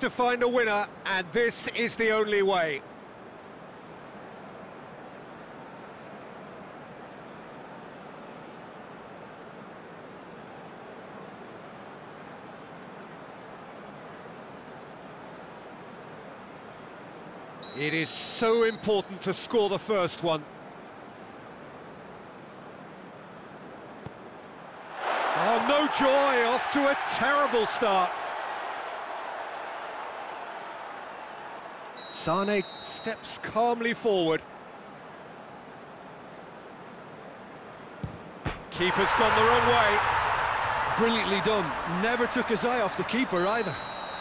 to find a winner, and this is the only way. It is so important to score the first one. Oh, no joy, off to a terrible start. Sane steps calmly forward. Keeper's gone the wrong way. Brilliantly done. Never took his eye off the keeper either.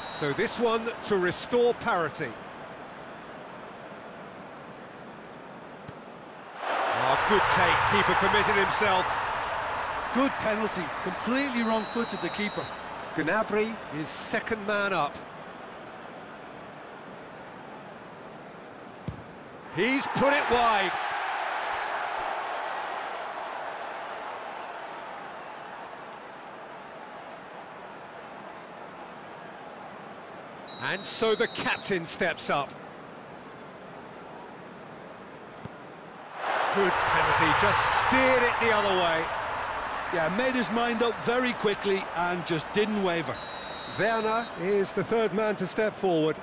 So this one to restore parity. Oh, good take. Keeper committed himself. Good penalty. Completely wrong-footed the keeper. Gnabry is second man up. He's put it wide. And so the captain steps up. Good penalty, just steered it the other way. Yeah, made his mind up very quickly and just didn't waver. Werner is the third man to step forward.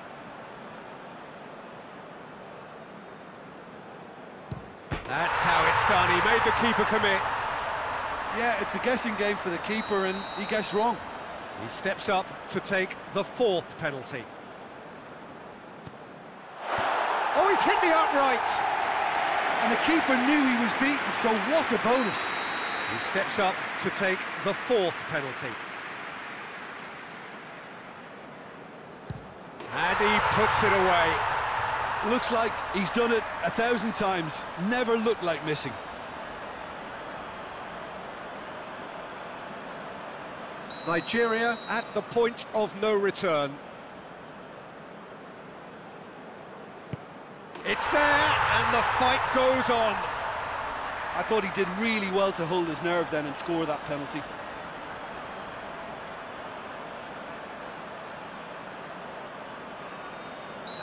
He made the keeper commit. Yeah, it's a guessing game for the keeper and he guessed wrong. He steps up to take the fourth penalty. Oh, he's hit the upright! And the keeper knew he was beaten, so what a bonus. He steps up to take the fourth penalty. And he puts it away. Looks like he's done it a thousand times. Never looked like missing. Nigeria at the point of no return. It's there, and the fight goes on. I thought he did really well to hold his nerve then and score that penalty.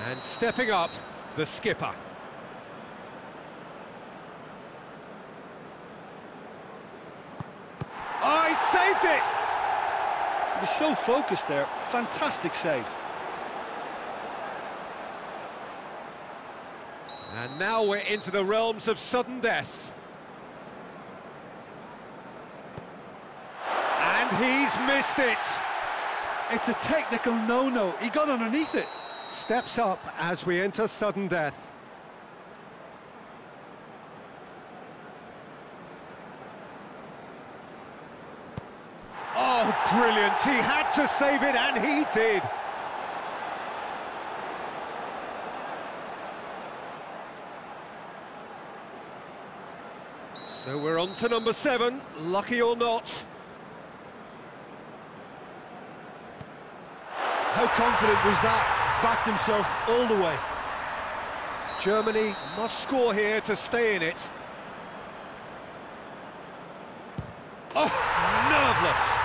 And stepping up, the skipper. Oh, he saved it! He was so focused there. Fantastic save. And now we're into the realms of sudden death. And he's missed it. It's a technical no-no. He got underneath it. Steps up as we enter sudden death. Oh, brilliant. He had to save it, and he did. So we're on to number seven, lucky or not. How confident was that? Backed himself all the way. Germany must score here to stay in it. Oh, nerveless.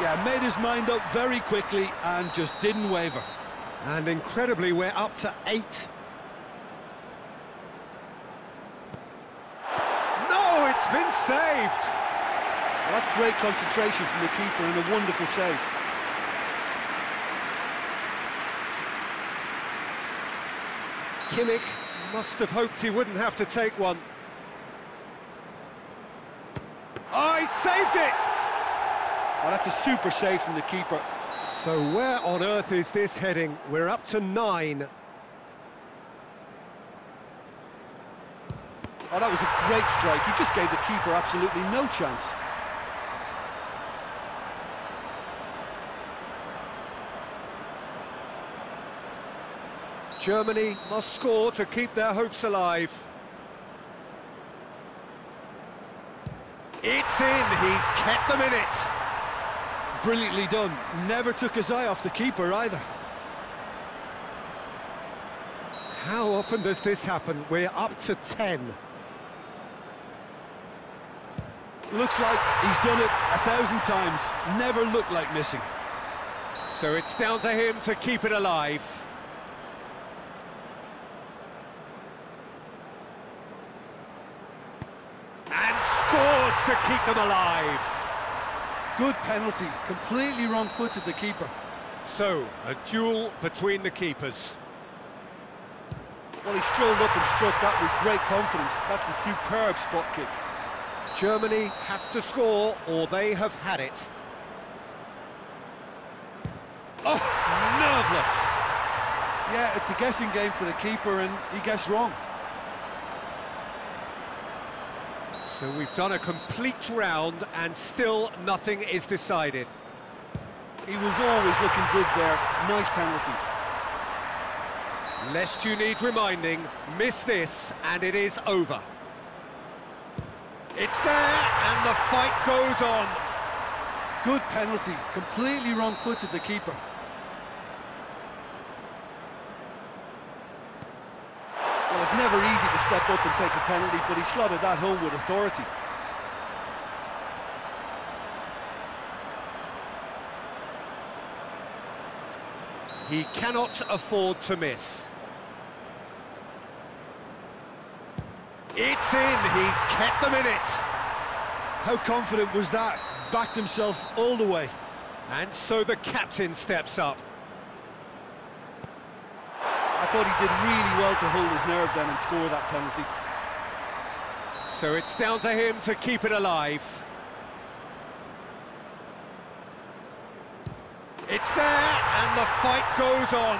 Yeah, made his mind up very quickly and just didn't waver. And incredibly, we're up to eight. No, it's been saved. Well, that's great concentration from the keeper and a wonderful save. Kimmich must have hoped he wouldn't have to take one. Oh, he saved it! Oh, that's a super save from the keeper. So where on earth is this heading? We're up to nine. Oh, that was a great strike. He just gave the keeper absolutely no chance. Germany must score to keep their hopes alive. It's in, he's kept them in it. Brilliantly done. Never took his eye off the keeper either. How often does this happen? We're up to 10. Looks like he's done it a thousand times. Never looked like missing. So it's down to him to keep it alive. And scores to keep them alive. Good penalty, completely wrong-footed the keeper. So, a duel between the keepers. Well, he strolled up and struck that with great confidence. That's a superb spot kick. Germany have to score or they have had it. Oh, nerveless. Yeah, it's a guessing game for the keeper and he guessed wrong. So we've done a complete round and still nothing is decided. He was always looking good there. Nice penalty. Lest you need reminding, miss this and it is over. It's there and the fight goes on. Good penalty, completely wrong-footed the keeper. It's never easy to step up and take a penalty, but he slotted that home with authority. He cannot afford to miss. It's in, he's kept them in it. How confident was that? Backed himself all the way. And so the captain steps up. I thought he did really well to hold his nerve then and score that penalty. So it's down to him to keep it alive. It's there, and the fight goes on.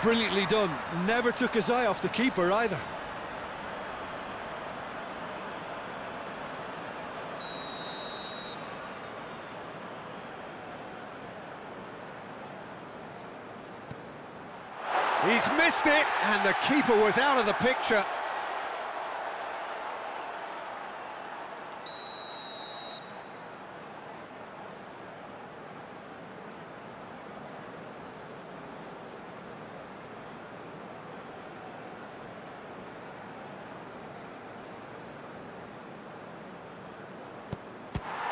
Brilliantly done. Never took his eye off the keeper either. He's missed it, and the keeper was out of the picture.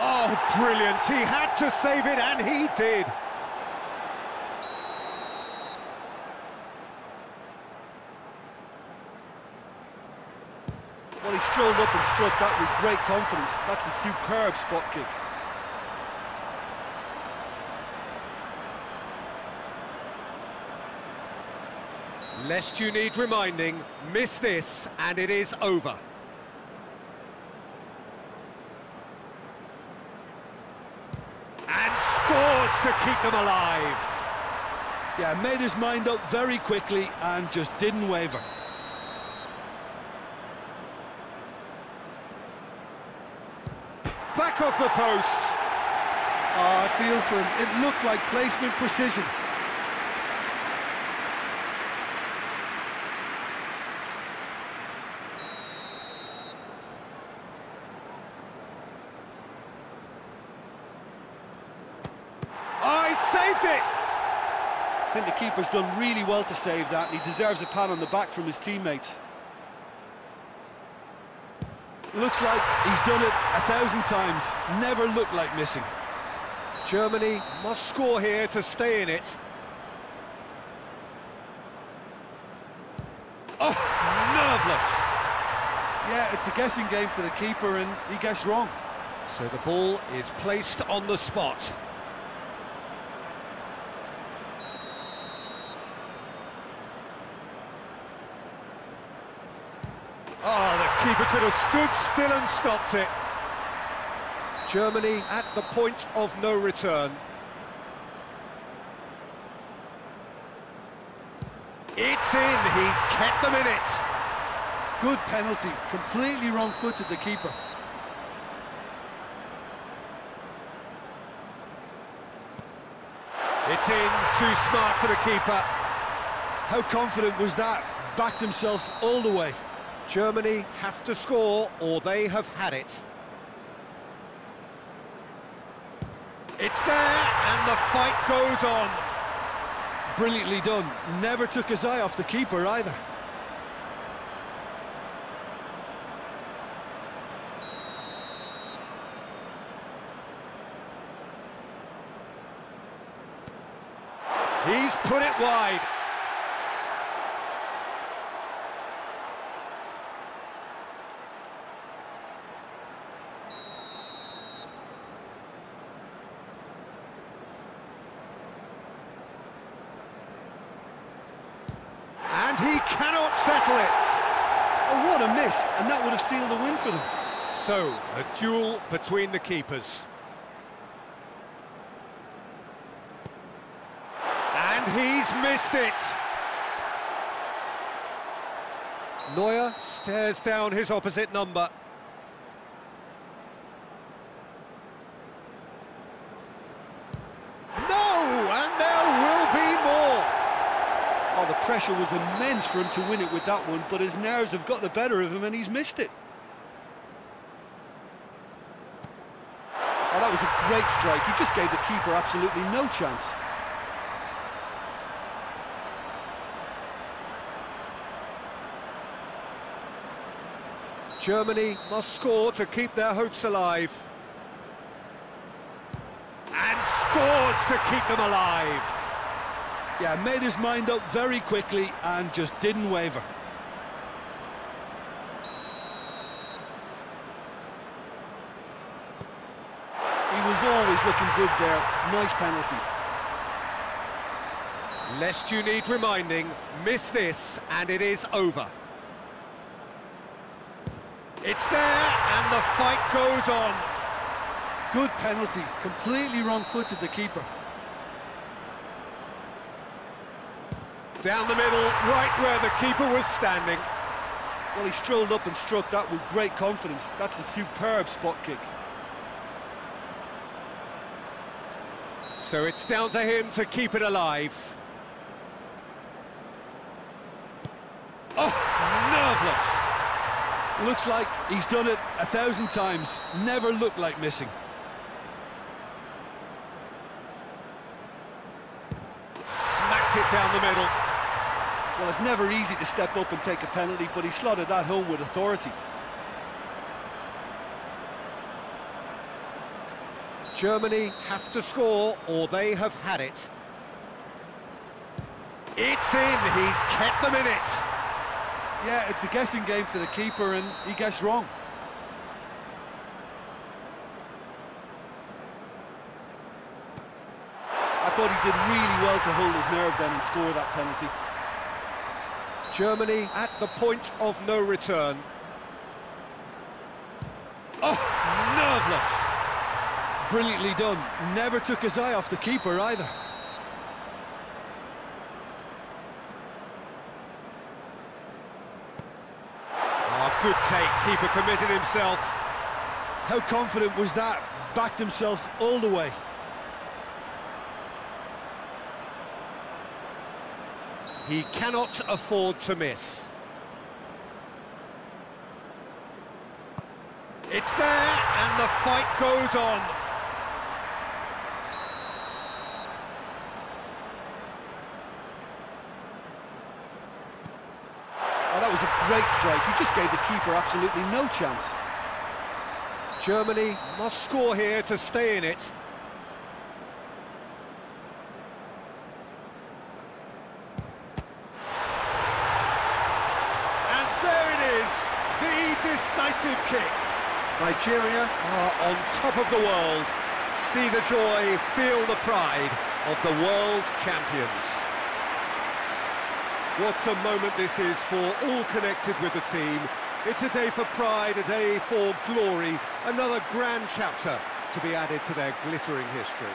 Oh, brilliant. He had to save it, and he did. Well, he strolled up and struck that with great confidence. That's a superb spot kick. Lest you need reminding, miss this and it is over. And scores to keep them alive. Yeah, made his mind up very quickly and just didn't waver. Back off the post. Oh, I feel for him. It looked like placement precision. Oh, saved it. I think the keeper's done really well to save that, and he deserves a pat on the back from his teammates. Looks like he's done it a thousand times. Never looked like missing. Germany must score here to stay in it. Oh, nerveless. Yeah, it's a guessing game for the keeper and he guessed wrong. So the ball is placed on the spot. Oh, the keeper could have stood still and stopped it. Germany at the point of no return. It's in, he's kept them in it. Good penalty, completely wrong-footed the keeper. It's in, too smart for the keeper. How confident was that? Backed himself all the way. Germany have to score or they have had it. It's there and the fight goes on. Brilliantly done. Never took his eye off the keeper either. He's put it wide. He cannot settle it. Oh, what a miss, and that would have sealed the win for them. So, a duel between the keepers. And he's missed it. Neuer stares down his opposite number. No, and there will be more. Oh, the pressure was immense for him to win it with that one, but his nerves have got the better of him and he's missed it. Oh, that was a great strike. He just gave the keeper absolutely no chance. Germany must score to keep their hopes alive. And scores to keep them alive. Yeah, made his mind up very quickly and just didn't waver. He was always looking good there. Nice penalty. Lest you need reminding, miss this and it is over. It's there and the fight goes on. Good penalty, completely wrong-footed the keeper. Down the middle, right where the keeper was standing. Well, he strolled up and struck that with great confidence. That's a superb spot kick. So it's down to him to keep it alive. Oh, nerveless. Looks like he's done it a thousand times. Never looked like missing. Smacked it down the middle. Well, it's never easy to step up and take a penalty, but he slotted that home with authority. Germany have to score or they have had it. It's in, he's kept them in it. Yeah, it's a guessing game for the keeper and he guessed wrong. I thought he did really well to hold his nerve then and score that penalty. Germany at the point of no return. Oh, nerveless. Brilliantly done. Never took his eye off the keeper either. Oh, good take, keeper committed himself. How confident was that? Backed himself all the way. He cannot afford to miss. It's there, and the fight goes on. Oh, that was a great strike. He just gave the keeper absolutely no chance. Germany must score here to stay in it. And there it is, the decisive kick. Nigeria are on top of the world. See the joy, feel the pride of the world champions. What a moment this is for all connected with the team. It's a day for pride, a day for glory, another grand chapter to be added to their glittering history.